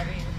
whatever